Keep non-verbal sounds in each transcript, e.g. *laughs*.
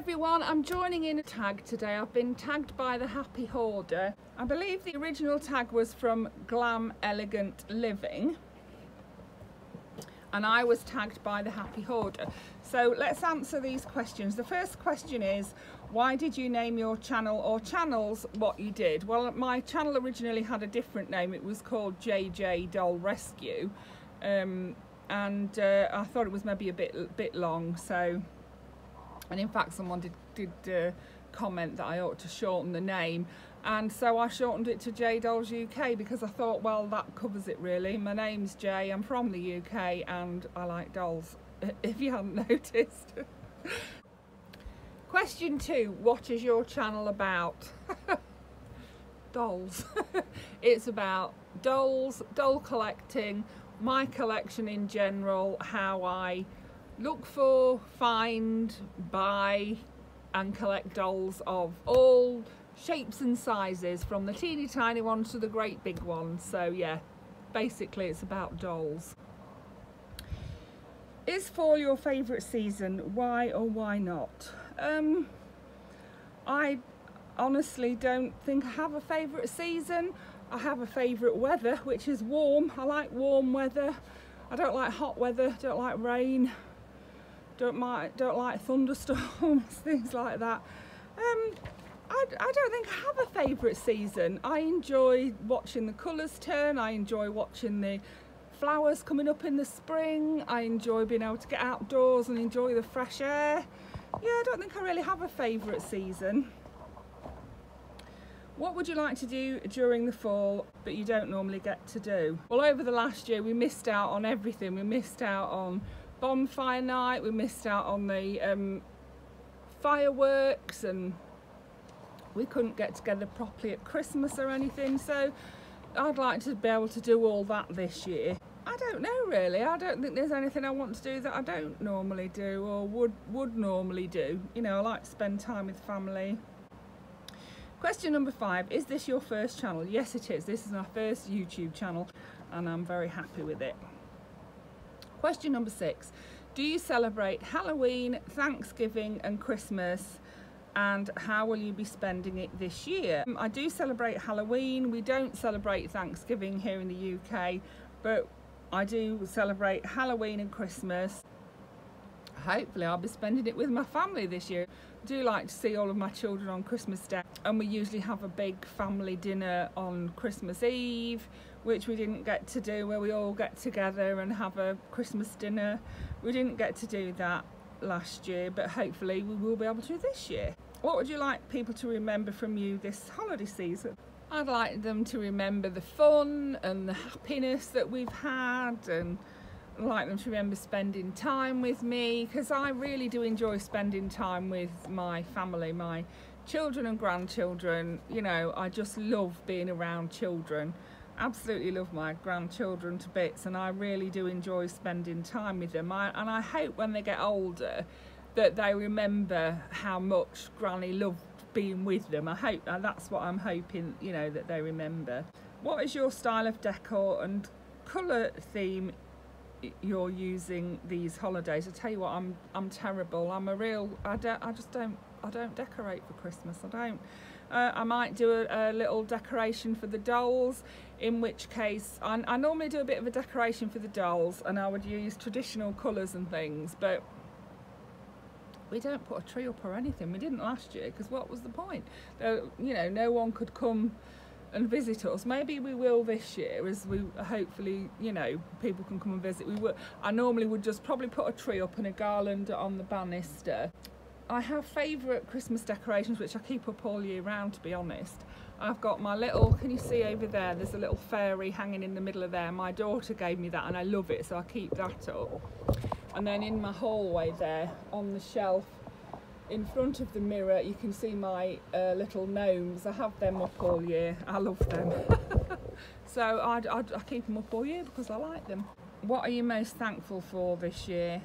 everyone, I'm joining in a tag today. I've been tagged by the Happy Hoarder. I believe the original tag was from Glam Elegant Living and I was tagged by the Happy Hoarder. So let's answer these questions. The first question is, why did you name your channel or channels what you did? Well, my channel originally had a different name. It was called JJ Doll Rescue. Um, and uh, I thought it was maybe a bit bit long, so and in fact someone did, did uh, comment that I ought to shorten the name. And so I shortened it to Jay Dolls UK because I thought well that covers it really. My name's Jay I'm from the UK and I like dolls *laughs* if you hadn't *laughs* noticed. Question two what is your channel about? *laughs* Dolls. It's about dolls doll collecting my collection in general how I look for, find, buy and collect dolls of all shapes and sizes from the teeny tiny ones to the great big ones. So yeah, basically it's about dolls. Is fall your favourite season? Why or why not? Um, I honestly don't think I have a favourite season. I have a favourite weather, which is warm. I like warm weather. I don't like hot weather, I don't like rain don't like don't like thunderstorms *laughs* things like that. Um, I, I don't think I have a favourite season. I enjoy watching the colours turn. I enjoy watching the flowers coming up in the spring. I enjoy being able to get outdoors and enjoy the fresh air. Yeah I don't think I really have a favourite season. What would you like to do during the fall but you don't normally get to do? Well over the last year we missed out on everything. We missed out on bonfire night, we missed out on the um, fireworks and we couldn't get together properly at Christmas or anything so I'd like to be able to do all that this year. I don't know really, I don't think there's anything I want to do that I don't normally do or would, would normally do. You know, I like to spend time with family. Question number five, is this your first channel? Yes it is, this is my first YouTube channel and I'm very happy with it. Question number six, do you celebrate Halloween, Thanksgiving and Christmas and how will you be spending it this year? Um, I do celebrate Halloween, we don't celebrate Thanksgiving here in the UK, but I do celebrate Halloween and Christmas. Hopefully I'll be spending it with my family this year. I do like to see all of my children on Christmas Day and we usually have a big family dinner on Christmas Eve which we didn't get to do where we all get together and have a Christmas dinner. We didn't get to do that last year but hopefully we will be able to this year. What would you like people to remember from you this holiday season? I'd like them to remember the fun and the happiness that we've had and like them to remember spending time with me because I really do enjoy spending time with my family, my children and grandchildren. You know, I just love being around children. Absolutely love my grandchildren to bits and I really do enjoy spending time with them. I, and I hope when they get older that they remember how much Granny loved being with them. I hope that's what I'm hoping you know that they remember. What is your style of decor and colour theme you're using these holidays. I tell you what I'm I'm terrible. I'm a real I don't I just don't I don't decorate for Christmas. I don't. Uh, I might do a, a, little decoration for the dolls in which case I, I, normally do a bit of a decoration for the dolls and I would use traditional colours and things but we don't put a tree up or anything. We didn't last year because what was the point? Uh, you know no one could come and visit us maybe we will this year as we hopefully you know people can come and visit we would I normally would just probably put a tree up and a garland on the banister I have favourite Christmas decorations which I keep up all year round to be honest. I've got my little, can you see over there, there's a little fairy hanging in the middle of there. My daughter gave me that and I love it so I keep that up. And then in my hallway there on the shelf in front of the mirror you can see my uh, little gnomes. I have them up all year, I love them. *laughs* so I, I, I keep them up all year because I like them. What are you most thankful for this year?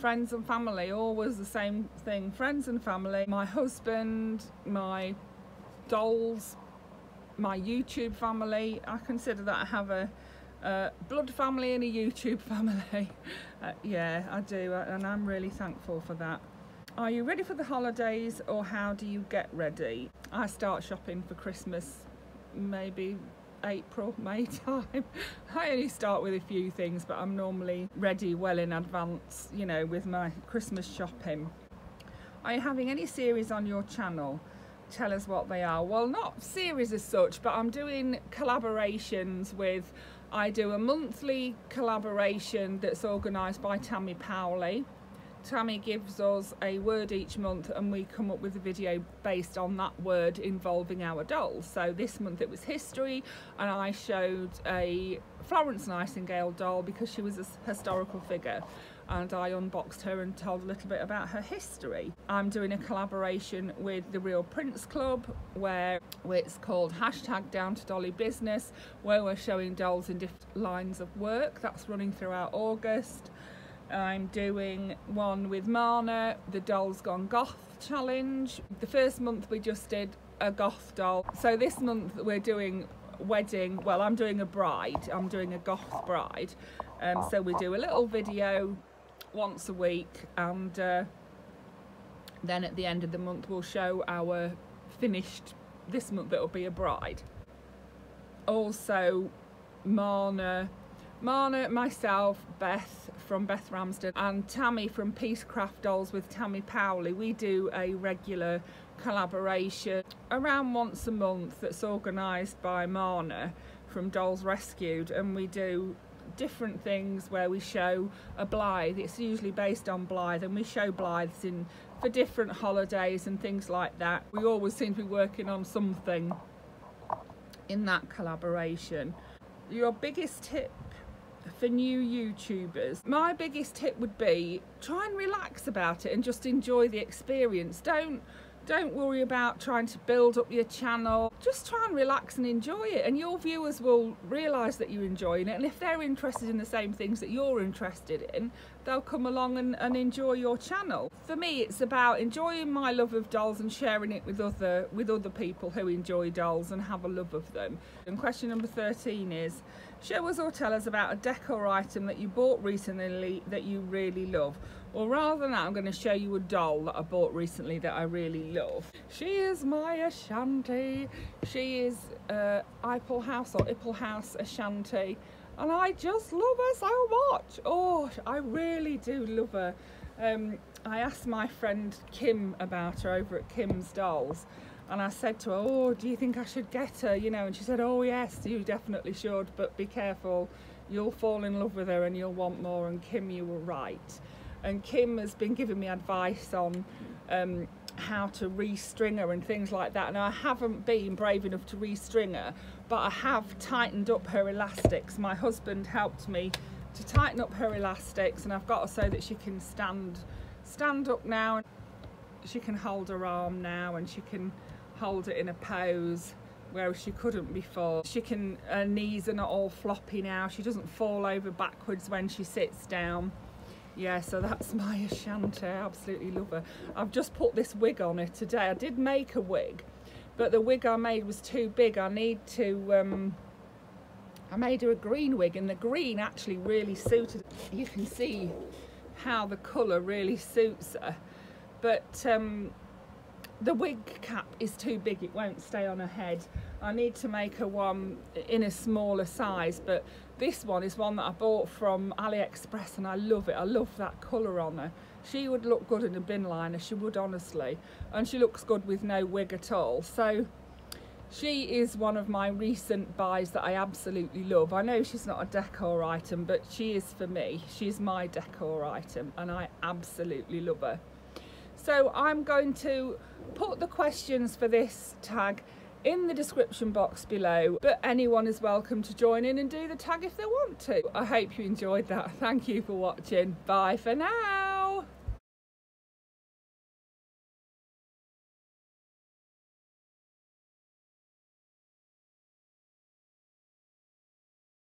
friends and family, always the same thing. Friends and family, my husband, my dolls, my YouTube family. I consider that I have a, a blood family and a YouTube *laughs* family. uh, yeah, I do, uh, and I'm really thankful for that. Are you ready for the holidays or how do you get ready? I start shopping for Christmas maybe April, *laughs* May time. I only start with a few things, but I'm normally ready well in advance, you know, with my Christmas shopping. Are you having any series on your channel? Tell us what they are. Well, not series as such, but I'm doing collaborations with, I do a monthly collaboration that's organised by Tammy Powley Tammy gives us a word each month and we come up with a video based on that word involving our dolls. So this month it was history and I showed a Florence Nightingale doll because she was a historical figure and I unboxed her and told a little bit about her history. I'm doing a collaboration with the Real Prince Club where it's called hashtag down to dolly business where we're showing dolls in different lines of work. That's running throughout August. I'm doing one with Marna, the Dolls Gone Goth challenge. The first month we just did a goth doll. So this month we're doing wedding, well I'm doing a bride, I'm doing a goth bride. Um, so we do a little video once a week and uh, then at the end of the month we'll show our finished, this month it'll be a bride. Also Marna Marna, myself, Beth from Beth Ramsden and Tammy from Peacecraft Dolls with Tammy Powley, we do a regular collaboration around once a month that's organised by Marna from Dolls Rescued and we do different things where we show a Blythe. It's usually based on Blythe and we show Blythes in for different holidays and things like that. We always seem to be working on something in that collaboration. Your biggest tip for new YouTubers, my biggest tip would be try and relax about it and just enjoy the experience. Don't don't worry about trying to build up your channel. Just try and relax and enjoy it and your viewers will realise that you're enjoying it and if they're interested in the same things that you're interested in, they'll come along and, and enjoy your channel. For me, it's about enjoying my love of dolls and sharing it with other, with other people who enjoy dolls and have a love of them. And question number 13 is, show us or tell us about a decor item that you bought recently that you really love. Well, rather than that, I'm going to show you a doll that I bought recently that I really love. She is my Ashanti. She is uh, Iplehouse or Iplehouse Ashanti. And I just love her so much. Oh, I really do love her. Um, I asked my friend Kim about her over at Kim's Dolls. And I said to her, oh, do you think I should get her? You know, and she said, oh yes, you definitely should, but be careful. You'll fall in love with her and you'll want more. And Kim, you were right and Kim has been giving me advice on um, how to restring her and things like that. And I haven't been brave enough to restring her but I have tightened up her elastics. My husband helped me to tighten up her elastics and I've got her so that she can stand stand up now. She can hold her arm now and she can hold it in a pose whereas she couldn't before. She can, her knees are not all floppy now, she doesn't fall over backwards when she sits down yeah so that's *laughs* my Ashanti I absolutely love her. I've just put this wig on her today. I did make a wig but the wig I made was too big. I need to um, I made her a green wig and the green actually really suited you can see how the colour really suits her. But um, the wig cap is too big it won't stay on her head. I need to make her one in a smaller size but this one is one that I bought from AliExpress and I love it I love that colour on her she would look good in a bin liner she would honestly and she looks good with no wig at all so she is one of my recent buys that I absolutely love. I know she's not a decor item, but she is for me. She's my decor item and I absolutely love her. So I'm going to put the questions for this tag in the description box below but anyone is welcome to join in and do the tag if they want to. I hope you enjoyed that. Thank you for watching. Bye for now.